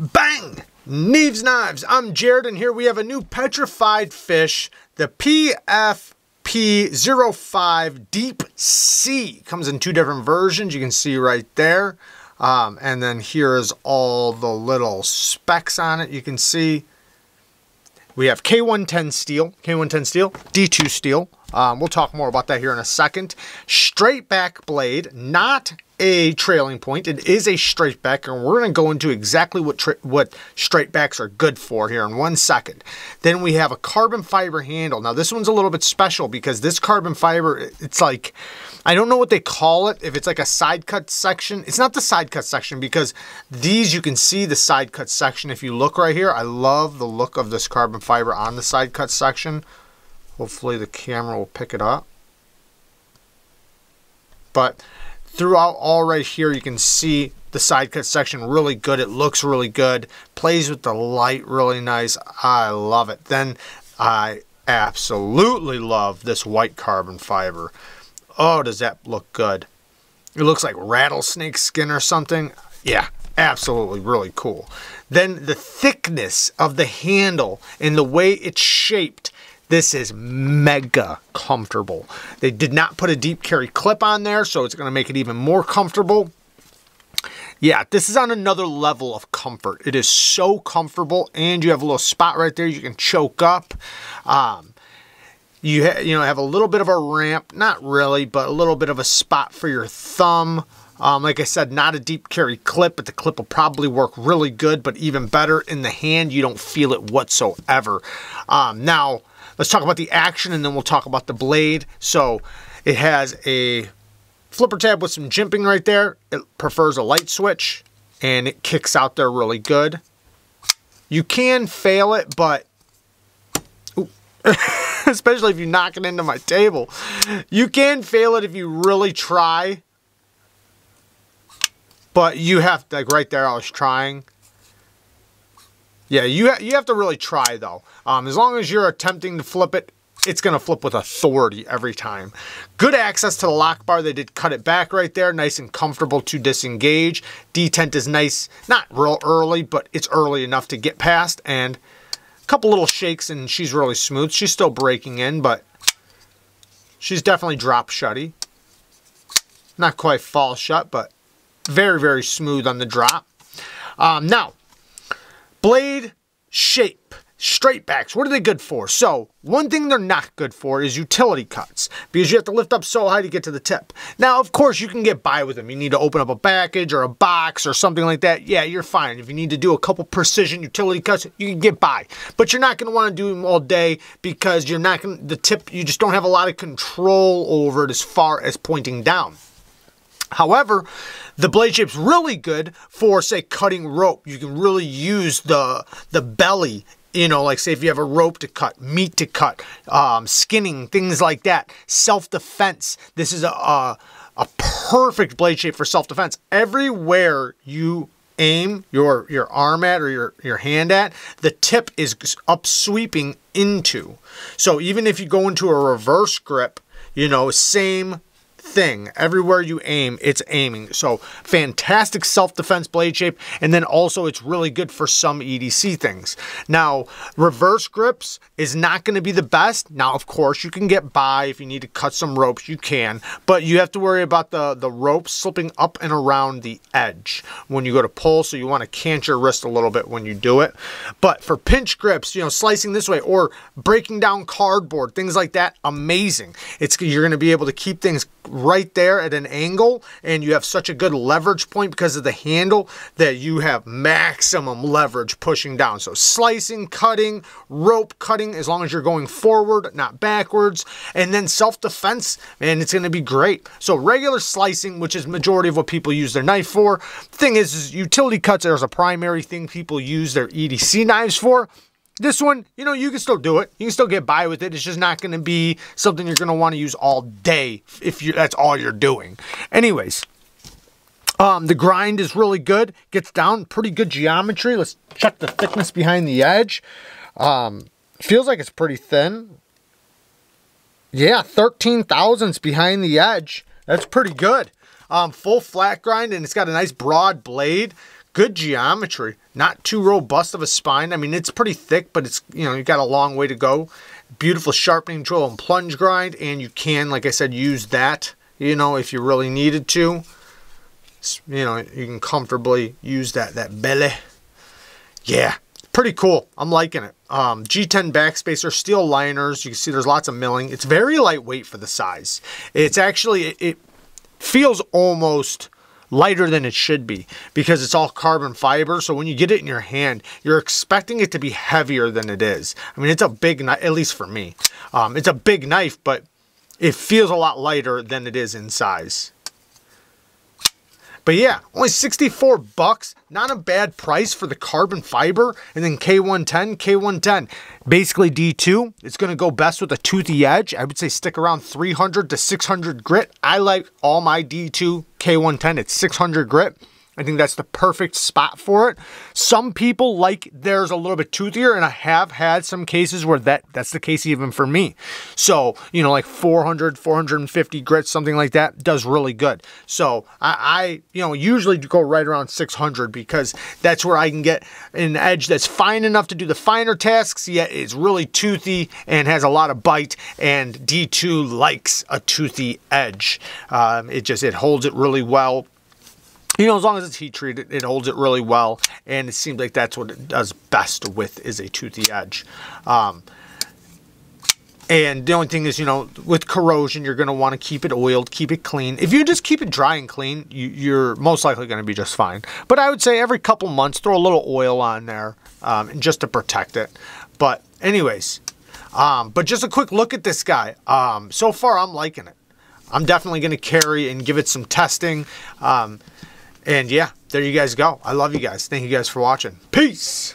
Bang! Neeves Knives. I'm Jared, and here we have a new petrified fish, the PFP05 Deep Sea. Comes in two different versions, you can see right there. Um, and then here is all the little specs on it. You can see we have K110 steel, K110 steel, D2 steel. Um, we'll talk more about that here in a second. Straight back blade, not a trailing point. It is a straight back, and we're going to go into exactly what what straight backs are good for here in one second. Then we have a carbon fiber handle. Now this one's a little bit special because this carbon fiber, it's like, I don't know what they call it. If it's like a side cut section, it's not the side cut section because these you can see the side cut section. If you look right here, I love the look of this carbon fiber on the side cut section. Hopefully the camera will pick it up. But throughout all right here you can see the side cut section really good. It looks really good. Plays with the light really nice. I love it. Then I absolutely love this white carbon fiber. Oh does that look good? It looks like rattlesnake skin or something. Yeah absolutely really cool. Then the thickness of the handle and the way it's shaped this is mega comfortable. They did not put a deep carry clip on there, so it's going to make it even more comfortable. Yeah, this is on another level of comfort. It is so comfortable, and you have a little spot right there you can choke up. Um, you, you know have a little bit of a ramp, not really, but a little bit of a spot for your thumb. Um, like I said, not a deep carry clip, but the clip will probably work really good, but even better in the hand, you don't feel it whatsoever. Um, now, Let's talk about the action and then we'll talk about the blade. So it has a flipper tab with some jimping right there. It prefers a light switch and it kicks out there really good. You can fail it, but especially if you knock it into my table, you can fail it if you really try. But you have to, like right there, I was trying. Yeah, you, ha you have to really try though. Um, as long as you're attempting to flip it, it's going to flip with authority every time. Good access to the lock bar. They did cut it back right there. Nice and comfortable to disengage. Detent is nice. Not real early, but it's early enough to get past. And a couple little shakes and she's really smooth. She's still breaking in, but she's definitely drop shutty. Not quite fall shut, but very, very smooth on the drop. Um, now, Blade shape. Straight backs, what are they good for? So, one thing they're not good for is utility cuts, because you have to lift up so high to get to the tip. Now, of course, you can get by with them. You need to open up a package or a box or something like that. Yeah, you're fine. If you need to do a couple precision utility cuts, you can get by. But you're not going to want to do them all day because you're not going the tip, you just don't have a lot of control over it as far as pointing down. However, the blade shape's really good for, say, cutting rope. You can really use the, the belly you know, like say if you have a rope to cut, meat to cut, um, skinning, things like that. Self-defense. This is a, a, a perfect blade shape for self-defense. Everywhere you aim your your arm at or your your hand at the tip is up sweeping into so even if you go into a reverse grip you know same thing. Everywhere you aim, it's aiming. So fantastic self-defense blade shape. And then also it's really good for some EDC things. Now, reverse grips is not going to be the best. Now, of course, you can get by if you need to cut some ropes, you can. But you have to worry about the, the rope slipping up and around the edge when you go to pull. So you want to cant your wrist a little bit when you do it. But for pinch grips, you know, slicing this way or breaking down cardboard, things like that, amazing. It's You're going to be able to keep things right there at an angle and you have such a good leverage point because of the handle that you have maximum leverage pushing down. So slicing, cutting, rope cutting, as long as you're going forward, not backwards, and then self-defense, man, it's going to be great. So regular slicing, which is majority of what people use their knife for. Thing is, is utility cuts are a primary thing people use their EDC knives for. This one, you know, you can still do it. You can still get by with it. It's just not going to be something you're going to want to use all day if you that's all you're doing. Anyways, um, the grind is really good. Gets down pretty good geometry. Let's check the thickness behind the edge. Um, feels like it's pretty thin. Yeah, 13 thousandths behind the edge. That's pretty good. Um, full flat grind, and it's got a nice broad blade. Good geometry, not too robust of a spine. I mean, it's pretty thick, but it's, you know, you got a long way to go. Beautiful sharpening drill and plunge grind, and you can, like I said, use that, you know, if you really needed to. You know, you can comfortably use that, that belly. Yeah, pretty cool. I'm liking it. Um, G10 backspacer, steel liners. You can see there's lots of milling. It's very lightweight for the size. It's actually, it, it feels almost lighter than it should be because it's all carbon fiber. So when you get it in your hand, you're expecting it to be heavier than it is. I mean, it's a big knife, at least for me. Um, it's a big knife, but it feels a lot lighter than it is in size. But yeah, only 64 bucks. Not a bad price for the carbon fiber. And then K110, K110. Basically D2. It's going to go best with a toothy edge. I would say stick around 300 to 600 grit. I like all my D2 K110. It's 600 grit. I think that's the perfect spot for it. Some people like theirs a little bit toothier, and I have had some cases where that that's the case even for me. So, you know, like 400, 450 grits, something like that does really good. So I, I you know, usually go right around 600 because that's where I can get an edge that's fine enough to do the finer tasks, yet it's really toothy and has a lot of bite, and D2 likes a toothy edge. Um, it just, it holds it really well you know, as long as it's heat treated, it holds it really well. And it seems like that's what it does best with is a toothy edge. Um, and the only thing is, you know, with corrosion, you're going to want to keep it oiled, keep it clean. If you just keep it dry and clean, you, are most likely going to be just fine. But I would say every couple months, throw a little oil on there um, just to protect it. But anyways, um, but just a quick look at this guy. Um, so far, I'm liking it. I'm definitely going to carry and give it some testing. Um, and yeah, there you guys go. I love you guys. Thank you guys for watching. Peace.